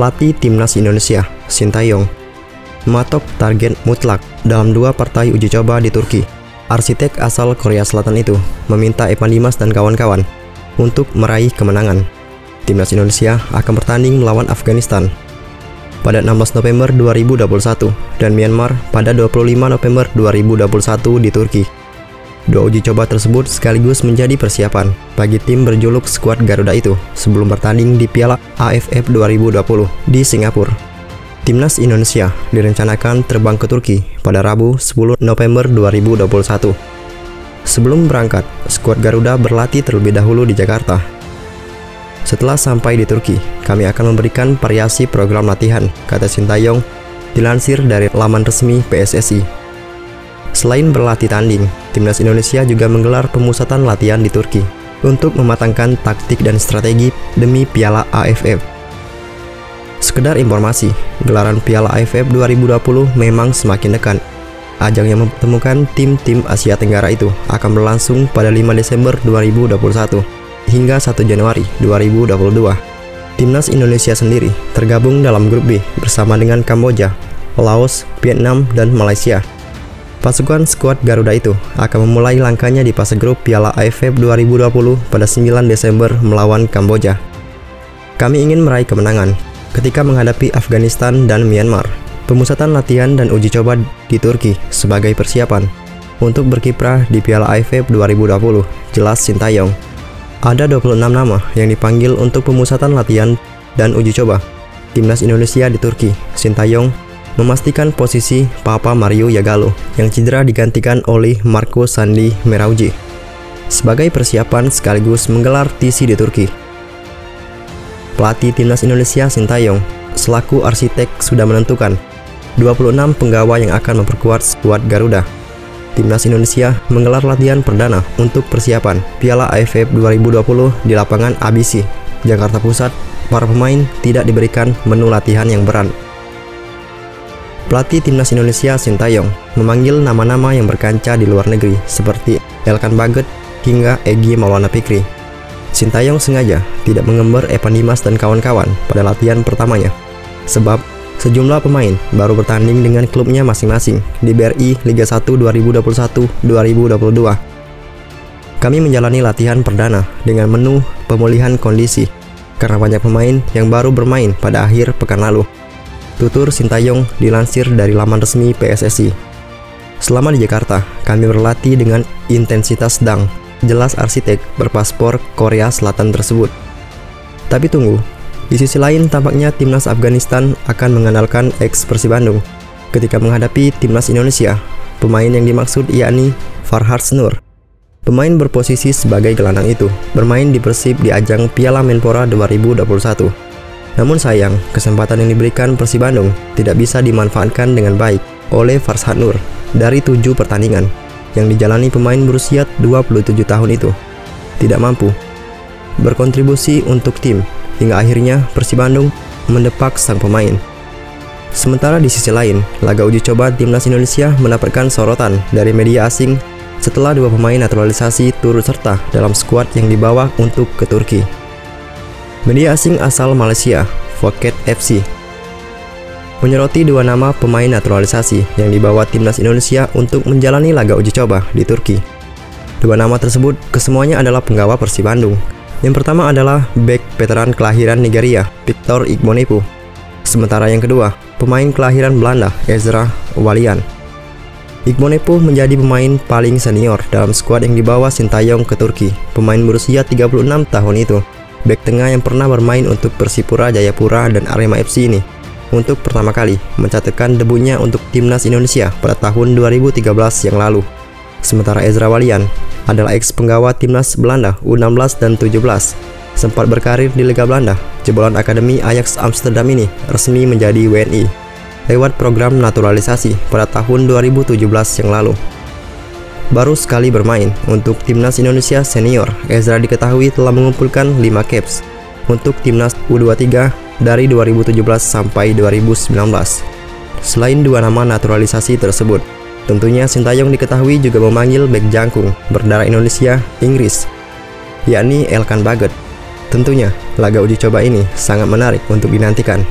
pelatih timnas Indonesia, Sintayong, mematok target mutlak dalam dua partai uji coba di Turki. Arsitek asal Korea Selatan itu meminta Evan Dimas dan kawan-kawan untuk meraih kemenangan. Timnas Indonesia akan bertanding melawan Afghanistan pada 16 November 2021 dan Myanmar pada 25 November 2021 di Turki. Dua uji coba tersebut sekaligus menjadi persiapan bagi tim berjuluk skuad Garuda itu sebelum bertanding di Piala AFF 2020 di Singapura. Timnas Indonesia direncanakan terbang ke Turki pada Rabu 10 November 2021. Sebelum berangkat, skuad Garuda berlatih terlebih dahulu di Jakarta. Setelah sampai di Turki, kami akan memberikan variasi program latihan, kata Sintayong, dilansir dari laman resmi PSSI. Selain berlatih tanding, timnas Indonesia juga menggelar pemusatan latihan di Turki untuk mematangkan taktik dan strategi demi Piala AFF. Sekedar informasi, gelaran Piala AFF 2020 memang semakin dekat. Ajang yang mempertemukan tim-tim Asia Tenggara itu akan berlangsung pada 5 Desember 2021 hingga 1 Januari 2022. Timnas Indonesia sendiri tergabung dalam grup B bersama dengan Kamboja, Laos, Vietnam, dan Malaysia Pasukan skuad Garuda itu akan memulai langkahnya di fase grup Piala AFF 2020 pada 9 Desember melawan Kamboja. Kami ingin meraih kemenangan ketika menghadapi Afghanistan dan Myanmar. Pemusatan latihan dan uji coba di Turki sebagai persiapan untuk berkiprah di Piala AFF 2020, jelas Sintayong. Ada 26 nama yang dipanggil untuk pemusatan latihan dan uji coba Timnas Indonesia di Turki. Sintayong memastikan posisi Papa Mario Yagalo yang cedera digantikan oleh Marco Sandi Merauji sebagai persiapan sekaligus menggelar TC di Turki. Pelatih timnas Indonesia Sintayong selaku arsitek sudah menentukan 26 penggawa yang akan memperkuat skuad Garuda. Timnas Indonesia menggelar latihan perdana untuk persiapan Piala AFF 2020 di lapangan ABC, Jakarta Pusat. Para pemain tidak diberikan menu latihan yang berat Pelatih timnas Indonesia Sintayong memanggil nama-nama yang berkancah di luar negeri seperti Elkan Baget hingga Egi Maulana Fikri. Sintayong sengaja tidak mengembar Evan Dimas dan kawan-kawan pada latihan pertamanya, sebab sejumlah pemain baru bertanding dengan klubnya masing-masing di BRI Liga 1 2021-2022. Kami menjalani latihan perdana dengan menu pemulihan kondisi karena banyak pemain yang baru bermain pada akhir pekan lalu. Tutur Sintayong dilansir dari laman resmi PSSI. Selama di Jakarta, kami berlatih dengan intensitas sedang, jelas arsitek berpaspor Korea Selatan tersebut. Tapi tunggu, di sisi lain tampaknya timnas Afghanistan akan mengandalkan ex Persib Bandung ketika menghadapi timnas Indonesia. Pemain yang dimaksud yakni Farhad Nur. Pemain berposisi sebagai gelandang itu bermain di Persib di ajang Piala Menpora 2021 namun sayang, kesempatan yang diberikan Persib Bandung tidak bisa dimanfaatkan dengan baik oleh Farsad Nur dari tujuh pertandingan yang dijalani pemain berusia 27 tahun itu. Tidak mampu berkontribusi untuk tim hingga akhirnya Persib Bandung mendepak sang pemain. Sementara di sisi lain, laga uji coba timnas Indonesia mendapatkan sorotan dari media asing setelah dua pemain naturalisasi turut serta dalam skuad yang dibawa untuk ke Turki. Media asing asal Malaysia, Phuket FC, menyoroti dua nama pemain naturalisasi yang dibawa timnas Indonesia untuk menjalani laga uji coba di Turki. Dua nama tersebut kesemuanya adalah penggawa Persib Bandung. Yang pertama adalah bek veteran kelahiran Nigeria, Victor Igbonepu. Sementara yang kedua, pemain kelahiran Belanda, Ezra Walian. Igbonepu menjadi pemain paling senior dalam skuad yang dibawa Sintayong ke Turki. Pemain berusia 36 tahun itu Back tengah yang pernah bermain untuk Persipura Jayapura dan Arema FC ini untuk pertama kali mencatatkan debutnya untuk timnas Indonesia pada tahun 2013 yang lalu. Sementara Ezra Walian adalah ex penggawa timnas Belanda U16 dan 17. Sempat berkarir di Liga Belanda, jebolan Akademi Ajax Amsterdam ini resmi menjadi WNI lewat program naturalisasi pada tahun 2017 yang lalu baru sekali bermain untuk timnas Indonesia senior. Ezra diketahui telah mengumpulkan 5 caps untuk timnas U23 dari 2017 sampai 2019. Selain dua nama naturalisasi tersebut, tentunya Sintayong diketahui juga memanggil bek jangkung berdarah Indonesia Inggris, yakni Elkan Baget. Tentunya, laga uji coba ini sangat menarik untuk dinantikan.